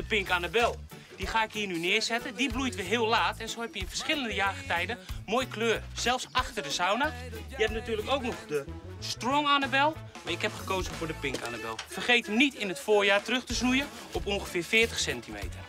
de Pink Annabel. Die ga ik hier nu neerzetten. Die bloeit weer heel laat. En zo heb je in verschillende jaargetijden mooi kleur. Zelfs achter de sauna. Je hebt natuurlijk ook nog de Strong Annabel. Maar ik heb gekozen voor de Pink Annabel. Vergeet niet in het voorjaar terug te snoeien op ongeveer 40 centimeter.